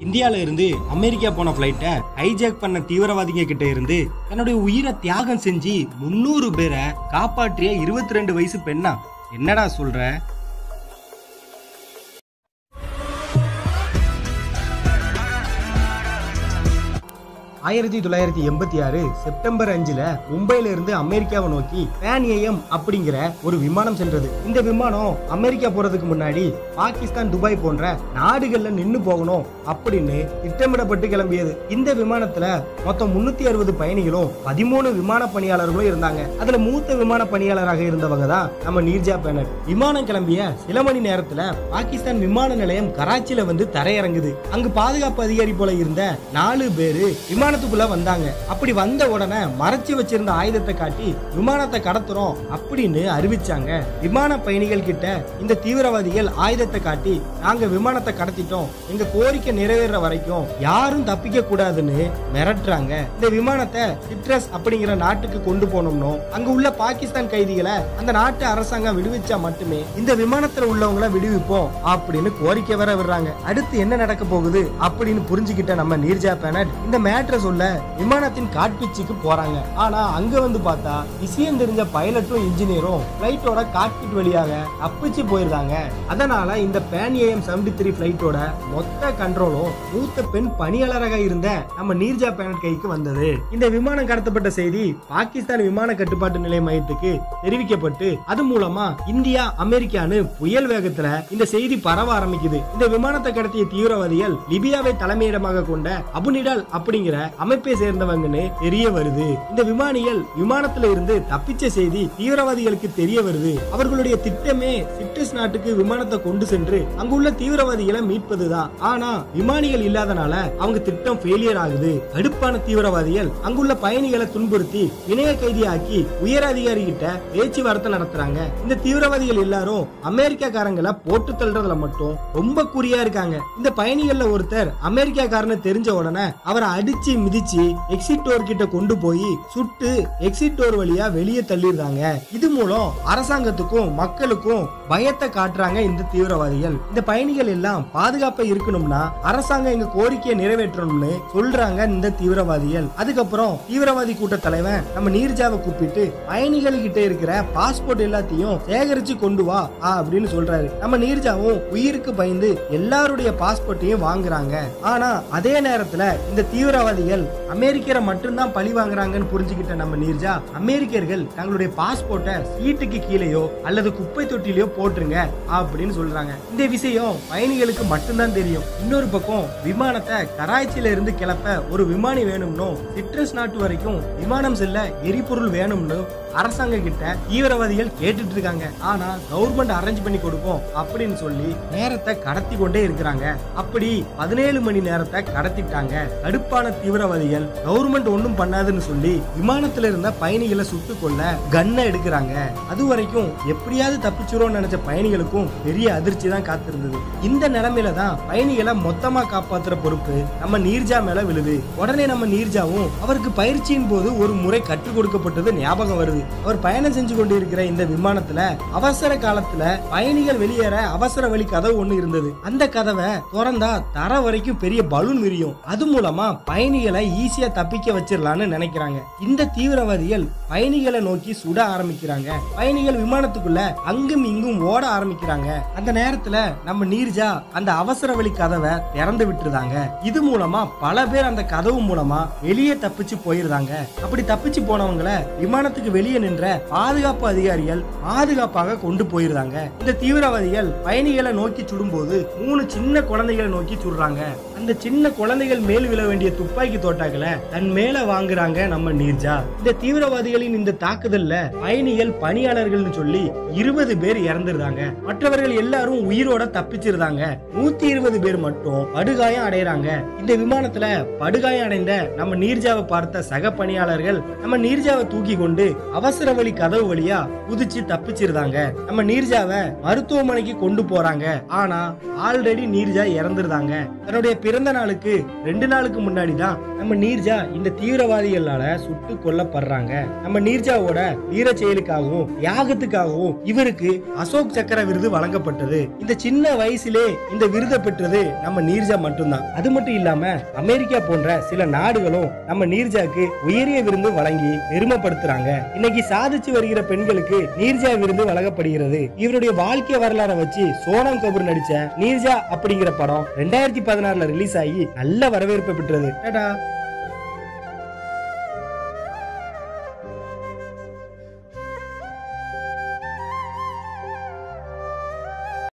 இந்தியால இருந்து அமெரிக்கா போன ஃபிளைட்டை ஹைஜாக் பண்ண தீவிரவாதிங்க கிட்ட இருந்து தன்னுடைய உயிரை தியாகம் செஞ்சு முன்னூறு பேரை காப்பாற்றிய இருபத்தி ரெண்டு வயசு பெண்ணா. என்னடா சொல்ற? ஆயிரத்தி தொள்ளாயிரத்தி எண்பத்தி ஆறு செப்டம்பர் அஞ்சுல மும்பையில இருந்து அமெரிக்காவை நோக்கி பேன் ஏஎம் அப்படிங்கிற ஒரு விமானம் சென்றது. இந்த விமானம் அமெரிக்கா போறதுக்கு முன்னாடி பாகிஸ்தான் துபாய் போன்ற நாடுகள்ல நின்று போகணும் அப்படின்னு திட்டமிடப்பட்டு கிளம்பியது. இந்த விமானத்துல மொத்தம் முன்னூத்தி அறுபது பயணிகளும் பதிமூணு விமான பணியாளர்களும் இருந்தாங்க. அதுல மூத்த விமான பணியாளராக இருந்தவங்க தான் நம்ம நீர்ஜா பேனர் விமானம் கிளம்பிய சில மணி நேரத்துல பாகிஸ்தான் விமான நிலையம் கராச்சியில வந்து தரையிறங்குது. அங்கு பாதுகாப்பு அதிகாரி போல இருந்த நாலு பேரு விமான நகரத்துக்குள்ள வந்தாங்க. அப்படி வந்த உடனே மறைச்சி வச்சிருந்த ஆயுதத்தை காட்டி விமானத்தை கடத்துறோம் அப்படின்னு அறிவிச்சாங்க. விமான பயணிகள் கிட்ட இந்த தீவிரவாதிகள் ஆயுதத்தை காட்டி நாங்க விமானத்தை கடத்திட்டோம். எங்க கோரிக்கை நிறைவேற வரைக்கும் யாரும் தப்பிக்க கூடாதுன்னு மிரட்டுறாங்க. இந்த விமானத்தை சிட்ரஸ் அப்படிங்கிற நாட்டுக்கு கொண்டு போனோம்னோ அங்க உள்ள பாகிஸ்தான் கைதிகளை அந்த நாட்டு அரசாங்கம் விடுவிச்சா மட்டுமே இந்த விமானத்துல உள்ளவங்களை விடுவிப்போம் அப்படின்னு கோரிக்கை வர விடுறாங்க. அடுத்து என்ன நடக்க போகுது அப்படின்னு புரிஞ்சுக்கிட்ட நம்ம நீர்ஜா பேனட் இந்த மேட்ரை சொல்ல விமானத்தின் காட்பிச்சுக்கு போறாங்க. ஆனா அங்க வந்து பார்த்தா விஷயம் தெரிஞ்ச பைலட்டும் இன்ஜினியரும் பிளைட்டோட காட்பிட் வழியாக அப்பிச்சு போயிருந்தாங்க அதனால இந்த பேன் ஏஎம் செவன்டி த்ரீ பிளைட்டோட மொத்த கண்ட்ரோலும் மூத்த பெண் பணியாளராக இருந்த நம்ம நீர்ஜா பேனட் கைக்கு வந்தது. இந்த விமானம் கடத்தப்பட்ட செய்தி பாகிஸ்தான் விமான கட்டுப்பாட்டு நிலைய மையத்துக்கு தெரிவிக்கப்பட்டு அது மூலமா இந்தியா அமெரிக்கான்னு புயல் வேகத்துல இந்த செய்தி பரவ ஆரம்பிக்குது. இந்த விமானத்தை கடத்திய தீவிரவாதிகள் லிபியாவை தலைமையிடமாக கொண்ட அபுனிடால் அப்படிங்கிற அமைப்பை சேர்ந்தவங்கன்னு தெரிய வருது. இந்த விமானிகள் விமானத்துல இருந்து தப்பிச்ச செய்தி தீவிரவாதிகளுக்கு தெரிய வருது. அவர்களுடைய திட்டமே சிட்ரஸ் நாட்டுக்கு விமானத்தை கொண்டு சென்று அங்குள்ள தீவிரவாதிகளை மீட்பதுதான். ஆனா விமானிகள் இல்லாதனால அவங்க திட்டம் ஃபெயிலியர் ஆகுது. அடுப்பான தீவிரவாதிகள் அங்குள்ள பயணிகளை துன்புறுத்தி இணைய கைதியாக்கி உயர் அதிகாரி கிட்ட பேச்சுவார்த்தை நடத்துறாங்க. இந்த தீவிரவாதிகள் எல்லாரும் அமெரிக்காக்காரங்களை போட்டு தள்ளுறதுல மட்டும் ரொம்ப குறியா இருக்காங்க. இந்த பயணிகள்ல ஒருத்தர் அமெரிக்காக்காரன்னு தெரிஞ்ச உடனே அவரை அடிச்சு மிதிச்சு எக்ஸிட் டோர் கிட்ட கொண்டு போய் சுட்டு எக்ஸிட் டோர் வழியா வெளியே தள்ளிடுறாங்க. இது மூலம் அரசாங்கத்துக்கும் மக்களுக்கும் பயத்தை காட்டுறாங்க இந்த தீவிரவாதிகள். இந்த பயணிகள் எல்லாம் பாதுகாப்பா இருக்கணும்னா அரசாங்கம் எங்க கோரிக்கையை நிறைவேற்றணும்னு சொல்றாங்க இந்த தீவிரவாதிகள். அதுக்கப்புறம் தீவிரவாதி கூட்ட தலைவன் நம்ம நீர்ஜாவை கூப்பிட்டு பயணிகள் கிட்ட இருக்கிற பாஸ்போர்ட் எல்லாத்தையும் சேகரிச்சு கொண்டு வா அப்படின்னு சொல்றாரு. நம்ம நீர்ஜாவும் உயிருக்கு பயந்து எல்லாருடைய பாஸ்போர்ட்டையும் வாங்குறாங்க. ஆனா அதே நேரத்துல இந்த தீவிரவாதிகள் அமெரிக்கரை மட்டும்தான் பழி வாங்குறாங்கன்னு புரிஞ்சுக்கிட்ட நம்ம நீர்ஜா அமெரிக்கர்கள் தங்களுடைய பாஸ்போர்ட்டை சீட்டுக்கு கீழேயோ அல்லது குப்பை தொட்டிலையோ போட்டுருங்க அப்படின்னு சொல்றாங்க. இந்த விஷயம் பயணிகளுக்கு மட்டும்தான் தெரியும். இன்னொரு பக்கம் விமானத்தை கராச்சியில இருந்து கிளப்ப ஒரு விமானி வேணும்னோ சிட்ரஸ் நாட்டு வரைக்கும் விமானம் செல்ல எரிபொருள் வேணும்னு அரசாங்க கிட்ட தீவிரவாதிகள் கேட்டுட்டு இருக்காங்க ஆனா கவர்மெண்ட் அரேஞ்ச் பண்ணி கொடுப்போம் அப்படின்னு சொல்லி நேரத்தை கடத்தி கொண்டே இருக்கிறாங்க. அப்படி பதினேழு மணி நேரத்தை கடத்திட்டாங்க. கடுப்பான தீவிரவாதிகள் கவர்மெண்ட் ஒண்ணும் பண்ணாதுன்னு சொல்லி விமானத்துல இருந்த பயணிகளை சுட்டு கொள்ள கன்னை எடுக்கிறாங்க. அது வரைக்கும் எப்படியாவது தப்பிச்சிரோம்னு நினைச்ச பயணிகளுக்கும் பெரிய அதிர்ச்சி தான் காத்திருந்தது. இந்த நிலைமையில தான் பயணிகளை மொத்தமா காப்பாத்துற பொறுப்பு நம்ம நீர்ஜா மேல விழுது. உடனே நம்ம நீர்ஜாவும் அவருக்கு பயிற்சியின் போது ஒரு முறை கற்றுக் கொடுக்கப்பட்டது ஞாபகம் வருது. அவர் பயணம் செஞ்சு கொண்டு இருக்கிற இந்த விமானத்துல அவசர காலத்துல பயணிகள் வெளியேற அவசர வழி கதவு ஒண்ணு இருந்தது. அந்த கதவை திறந்தா தர வரைக்கும் பெரிய பலூன் விரியும். அது மூலமா பயணிகள் ஈஸியா தப்பிக்க வச்சிடலாம்னு நினைக்கிறாங்க. இந்த தீவிரவாதிகள் பயணிகளை நோக்கி சுட ஆரம்பிக்கிறாங்க. பயணிகள் விமானத்துக்குள்ள அங்கும் இங்கும் ஓட ஆரம்பிக்கிறாங்க. அந்த நேரத்துல நம்ம நீர்ஜா அந்த அவசர வழி கதவை திறந்து விட்டுருதாங்க. இது மூலமா பல பேர் அந்த கதவு மூலமா வெளியே தப்பிச்சு போயிருந்தாங்க அப்படி தப்பிச்சு போனவங்கள விமானத்துக்கு வெளியே நின்ற பாதுகாப்பு அதிகாரிகள் பாதுகாப்பாக கொண்டு போயிருந்தாங்க இந்த தீவிரவாதிகள் பயணிகளை நோக்கி சுடும்போது மூணு சின்ன குழந்தைகளை நோக்கி சுடுறாங்க. அந்த சின்ன குழந்தைகள் மேல் விழ வேண்டிய துப்பாக்கி தோட்டாக்களை தன் மேல வாங்குறாங்க நம்ம நீர்ஜா. இந்த தீவிரவாதிகளின் இந்த தாக்குதல்ல பயணிகள் பணியாளர்கள்னு சொல்லி இருபது பேர் இறந்துருந்தாங்க மற்றவர்கள் எல்லாரும் உயிரோட தப்பிச்சிருந்தாங்க நூத்தி இருபது பேர் மட்டும் படுகாயம் அடையறாங்க. இந்த விமானத்துல படுகாயம் அடைந்த நம்ம நீர்ஜாவை பார்த்த சக பணியாளர்கள் நம்ம நீர்ஜாவை தூக்கி கொண்டு அவசர வழி கதவு வழியா குதிச்சு தப்பிச்சிருந்தாங்க நம்ம நீர்ஜாவை மருத்துவமனைக்கு கொண்டு போறாங்க. ஆனா ஆல்ரெடி நீர்ஜா இறந்துருந்தாங்க தன்னுடைய பிறந்த நாளுக்கு ரெண்டு நாளுக்கு முன்னாடி தான் நம்ம நீர்ஜா இந்த தீவிரவாதிகளால சுட்டு கொல்லப்படுறாங்க. நம்ம நீர்ஜாவோட வீர செயலுக்காகவும் யாகத்துக்காகவும் இவருக்கு அசோக் சக்கர விருது வழங்கப்பட்டது. இந்த சின்ன வயசிலே இந்த விருதை பெற்றது நம்ம நீர்ஜா மட்டும்தான். அது மட்டும் இல்லாம அமெரிக்கா போன்ற சில நாடுகளும் நம்ம நீர்ஜாக்கு உயரிய விருது வழங்கி பெருமைப்படுத்துறாங்க. இன்னைக்கு சாதிச்சு வருகிற பெண்களுக்கு நீர்ஜா விருது வழங்கப்படுகிறது. இவருடைய வாழ்க்கை வரலாறை வச்சு சோனம் கபூர் நடிச்ச நீர்ஜா அப்படிங்கிற படம் ரெண்டாயிரத்தி பதினாறுல ரிலீஸ் ஆகி நல்ல வரவேற்பை பெற்றது. டாடா